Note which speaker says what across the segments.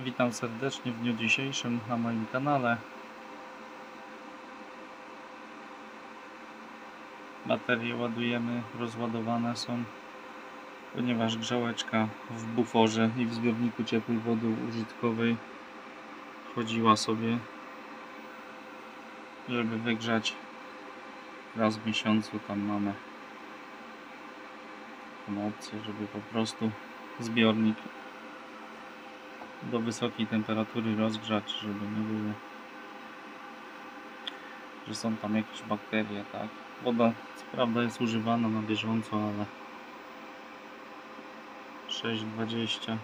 Speaker 1: Witam serdecznie w dniu dzisiejszym na moim kanale. Baterie ładujemy, rozładowane są, ponieważ grzałeczka w buforze i w zbiorniku ciepłej wody użytkowej chodziła sobie, żeby wygrzać raz w miesiącu. Tam mamy taką opcję, żeby po prostu zbiornik do wysokiej temperatury rozgrzać, żeby nie było, że są tam jakieś bakterie, tak. Woda co prawda jest używana na bieżąco, ale 6,20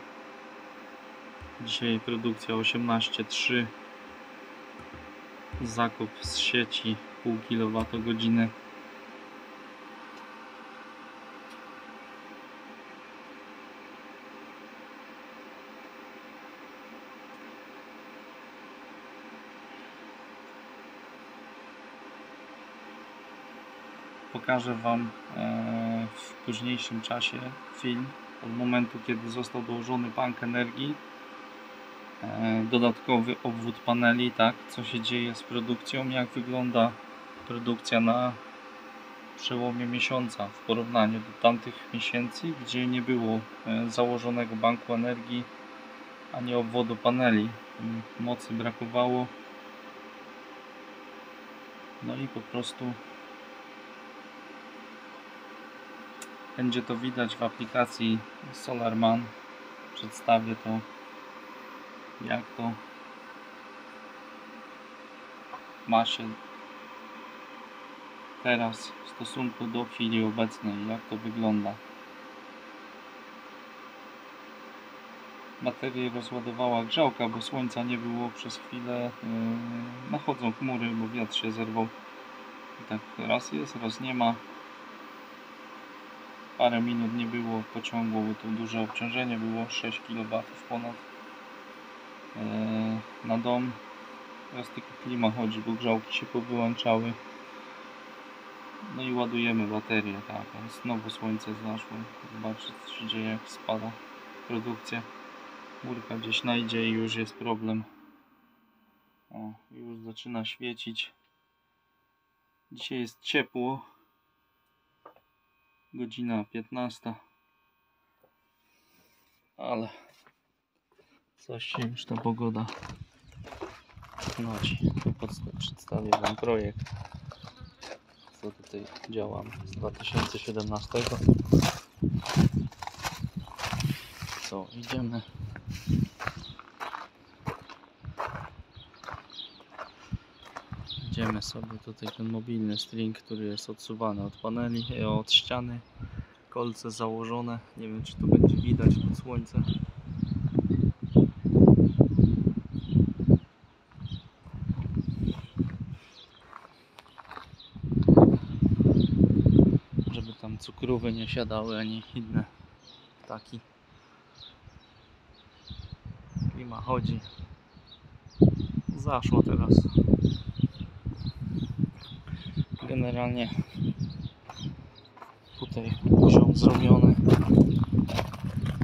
Speaker 1: dzisiaj produkcja 18,3 zakup z sieci pół kWh pokażę Wam e, w późniejszym czasie film od momentu, kiedy został dołożony bank energii, e, dodatkowy obwód paneli, tak, co się dzieje z produkcją, jak wygląda produkcja na przełomie miesiąca w porównaniu do tamtych miesięcy, gdzie nie było e, założonego banku energii ani obwodu paneli. Mocy brakowało. No i po prostu Będzie to widać w aplikacji SolarMan. Przedstawię to, jak to ma się teraz w stosunku do chwili obecnej, jak to wygląda. Baterię rozładowała grzałka, bo słońca nie było przez chwilę. Yy, nachodzą chmury, bo wiatr się zerwał. I tak raz jest, raz nie ma parę minut nie było pociągu, bo to duże obciążenie było 6 kW ponad e, na dom. Teraz tylko klima chodzi, bo grzałki się powyłączały. No i ładujemy baterię, tak. Znowu słońce zaszło. Zobaczcie co się dzieje, jak spada produkcja. Murka gdzieś najdzie i już jest problem. O, już zaczyna świecić. Dzisiaj jest ciepło, godzina 15 ale coś się już ta pogoda noci przedstawię wam projekt co tutaj działam z 2017 co idziemy Idziemy sobie tutaj ten mobilny string, który jest odsuwany od paneli, e, od ściany. Kolce założone. Nie wiem czy to będzie widać pod słońce. Żeby tam cukrówy nie siadały ani inne ptaki. Klima chodzi. Zaszło teraz generalnie tutaj poziom zrobiony.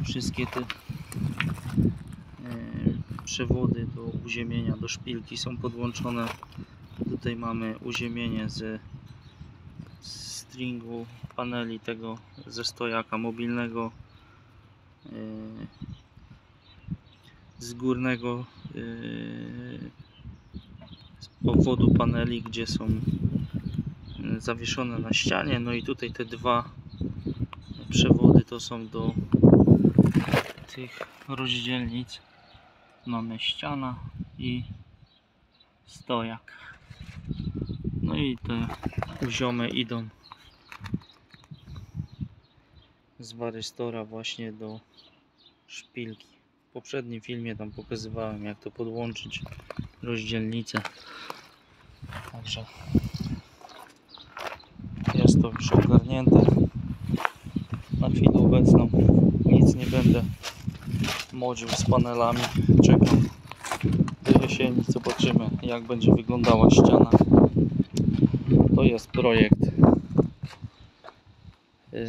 Speaker 1: Wszystkie te e, przewody do uziemienia do szpilki są podłączone. Tutaj mamy uziemienie z stringu paneli tego ze stojaka mobilnego e, z górnego e, obwodu paneli gdzie są zawieszone na ścianie. No i tutaj te dwa przewody to są do tych rozdzielnic. Mamy ściana i stojak. No i te uziomy idą z warystora właśnie do szpilki. W poprzednim filmie tam pokazywałem jak to podłączyć rozdzielnicę. Także jest to już ogarnięte. Na chwilę obecną nic nie będę modził z panelami. Czekam do jesieni zobaczymy jak będzie wyglądała ściana. To jest projekt yy,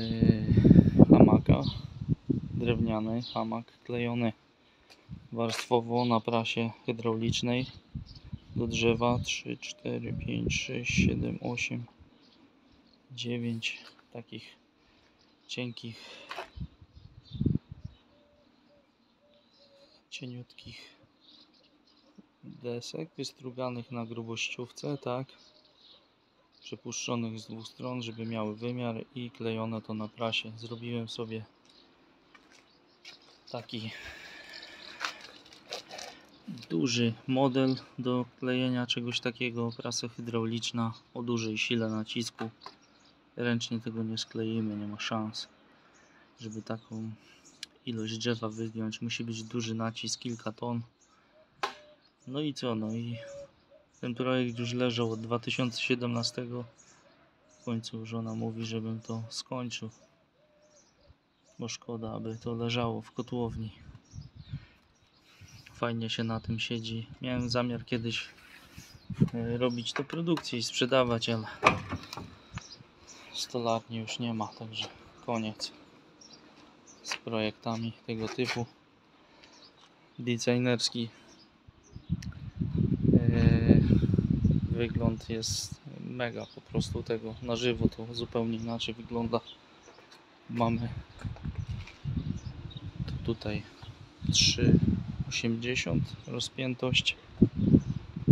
Speaker 1: hamaka drewniany hamak klejony warstwowo na prasie hydraulicznej. Do drzewa 3, 4, 5, 6, 7, 8, 9 takich cienkich cieniutkich desek wystruganych na grubościówce, tak przepuszczonych z dwóch stron, żeby miały wymiar i klejone to na prasie. Zrobiłem sobie taki duży model do klejenia czegoś takiego, prasa hydrauliczna o dużej sile nacisku. Ręcznie tego nie skleimy, nie ma szans, żeby taką ilość drzewa wygiąć. Musi być duży nacisk, kilka ton. No i co, no i ten projekt już leżał od 2017. W końcu żona mówi, żebym to skończył. Bo szkoda, aby to leżało w kotłowni. Fajnie się na tym siedzi. Miałem zamiar kiedyś e, robić to produkcję i sprzedawać, ale stolarni już nie ma, także koniec z projektami tego typu. Designerski Eee, wygląd jest mega po prostu tego. Na żywo to zupełnie inaczej wygląda. Mamy to tutaj 3,80 rozpiętość.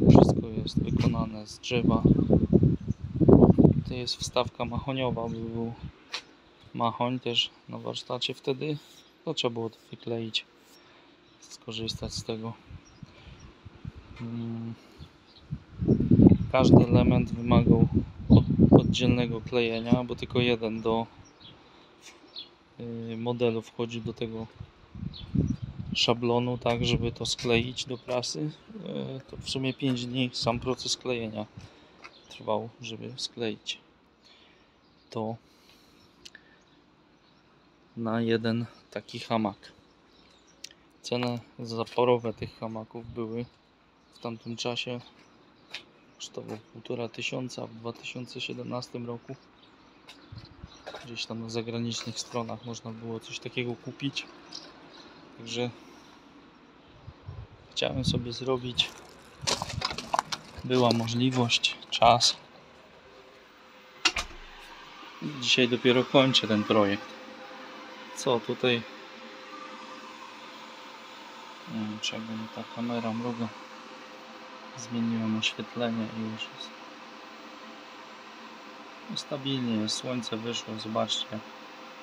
Speaker 1: Wszystko jest wykonane z drzewa to jest wstawka mahoniowa by był mahoń też na warsztacie wtedy to trzeba było to wykleić skorzystać z tego Mm. Każdy element wymagał od, oddzielnego klejenia, bo tylko jeden do y, modelu wchodzi do tego szablonu, tak żeby to skleić do prasy. Y, to w sumie 5 dni sam proces klejenia trwał, żeby skleić to na jeden taki hamak. Ceny zaporowe tych hamaków były w tamtym czasie kosztował półtora tysiąca w 2017 roku gdzieś tam na zagranicznych stronach można było coś takiego kupić także chciałem sobie zrobić była możliwość, czas. Dzisiaj dopiero kończę ten projekt. Co tutaj? Nie wiem czego mi ta kamera mruga? Zmieniłem oświetlenie i już jest. No, stabilnie. Słońce wyszło, zobaczcie.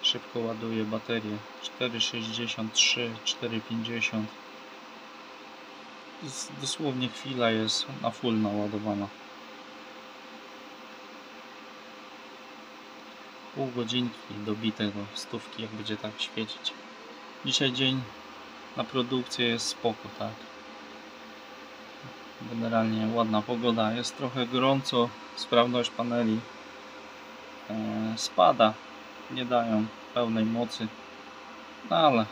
Speaker 1: Szybko ładuje baterię. 4,63 4,50 dosłownie chwila jest na full naładowana. Pół godzinki dobite do stówki jak będzie tak świecić. Dzisiaj dzień na produkcję jest spoko tak? Generalnie ładna pogoda jest trochę gorąco sprawność paneli e, spada nie dają pełnej mocy no ale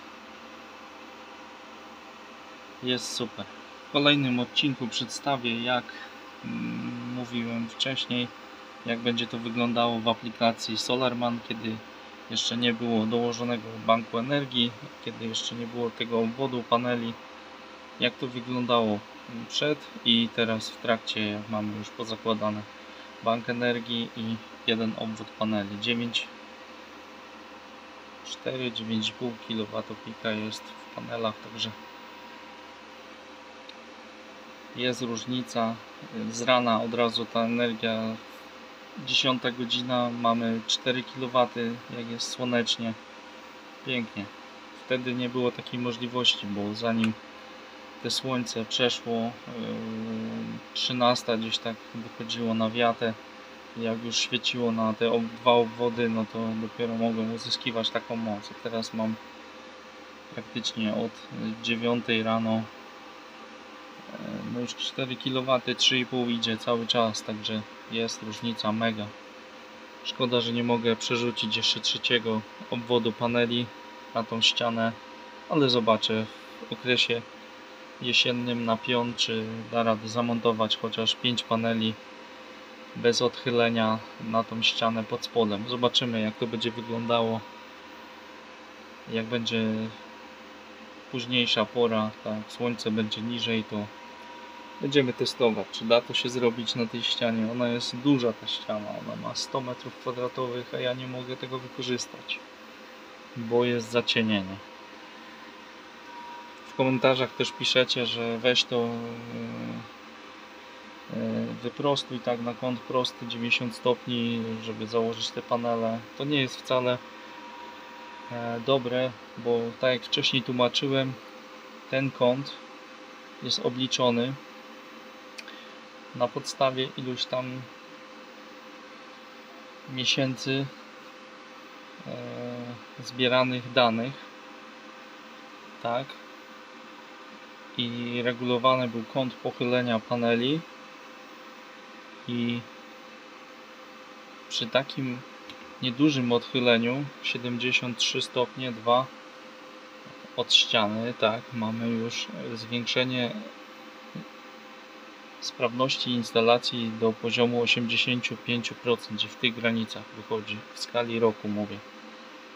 Speaker 1: jest super kolejnym odcinku przedstawię jak mm, mówiłem wcześniej jak będzie to wyglądało w aplikacji Solarman kiedy jeszcze nie było dołożonego banku energii kiedy jeszcze nie było tego obwodu paneli jak to wyglądało przed i teraz w trakcie mamy już pozakładane bank energii i jeden obwód paneli. 9 4 9,5 kWp jest w panelach także jest różnica z rana od razu ta energia 10 godzina mamy 4 kW jak jest słonecznie. Pięknie. Wtedy nie było takiej możliwości bo zanim te słońce przeszło 13 yy, gdzieś tak wychodziło na wiatę. Jak już świeciło na te dwa obwody no to dopiero mogłem uzyskiwać taką moc. Teraz mam praktycznie od 9 rano no już 4 kW 3,5 idzie cały czas także jest różnica mega szkoda, że nie mogę przerzucić jeszcze trzeciego obwodu paneli na tą ścianę ale zobaczę w okresie jesiennym na pion, czy da radę zamontować chociaż 5 paneli bez odchylenia na tą ścianę pod spodem. Zobaczymy jak to będzie wyglądało jak będzie późniejsza pora, tak, słońce będzie niżej, to będziemy testować, czy da to się zrobić na tej ścianie. Ona jest duża ta ściana, ona ma 100 metrów kwadratowych, a ja nie mogę tego wykorzystać, bo jest zacienienie. W komentarzach też piszecie, że weź to yy, yy, wyprostuj tak na kąt prosty 90 stopni, żeby założyć te panele. To nie jest wcale e, dobre, bo tak jak wcześniej tłumaczyłem, ten kąt jest obliczony na podstawie iluś tam miesięcy e, zbieranych danych, tak, i regulowany był kąt pochylenia paneli. I przy takim niedużym odchyleniu 73 stopnie 2 od ściany, tak, mamy już zwiększenie sprawności instalacji do poziomu 85% i w tych granicach wychodzi w skali roku mówię.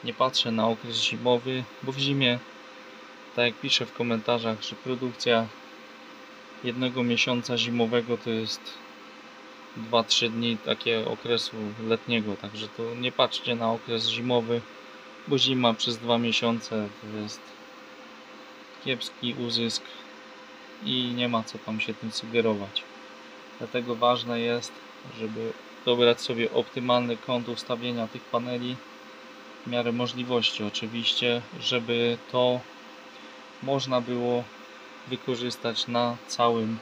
Speaker 1: Nie patrzę na okres zimowy, bo w zimie tak jak piszę w komentarzach, że produkcja jednego miesiąca zimowego to jest 2-3 dni takiego okresu letniego, także to nie patrzcie na okres zimowy, bo zima przez dwa miesiące to jest kiepski uzysk i nie ma co tam się tym sugerować. Dlatego ważne jest, żeby dobrać sobie optymalny kąt ustawienia tych paneli w miarę możliwości oczywiście, żeby to można było wykorzystać na całym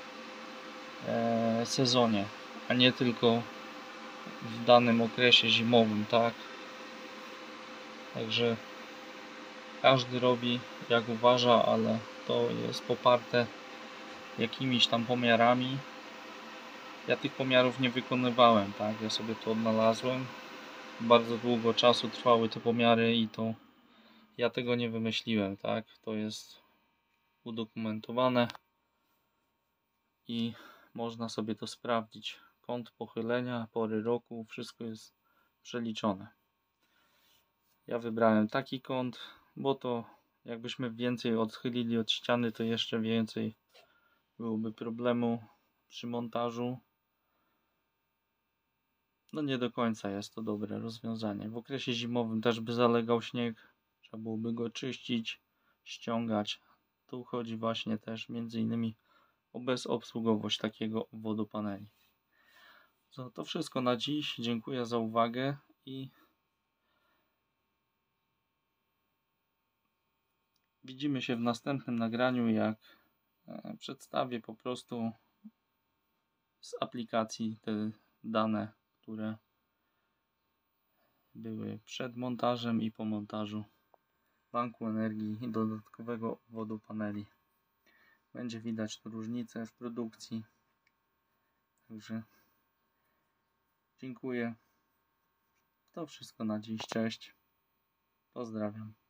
Speaker 1: e, sezonie, a nie tylko w danym okresie zimowym, tak? Także każdy robi jak uważa, ale to jest poparte jakimiś tam pomiarami. Ja tych pomiarów nie wykonywałem, tak? Ja sobie to odnalazłem. Bardzo długo czasu trwały te pomiary i to ja tego nie wymyśliłem, tak? To jest udokumentowane i można sobie to sprawdzić. Kąt pochylenia, pory roku, wszystko jest przeliczone. Ja wybrałem taki kąt, bo to jakbyśmy więcej odchylili od ściany, to jeszcze więcej byłoby problemu przy montażu. No nie do końca jest to dobre rozwiązanie. W okresie zimowym też by zalegał śnieg, trzeba byłoby go czyścić, ściągać. Tu chodzi właśnie też między innymi o bezobsługowość takiego wodopaneli. So, to wszystko na dziś. Dziękuję za uwagę i widzimy się w następnym nagraniu, jak przedstawię po prostu z aplikacji te dane, które były przed montażem i po montażu banku energii i dodatkowego wodu paneli. Będzie widać tu różnicę w produkcji. Także dziękuję. To wszystko na dziś. Cześć. Pozdrawiam.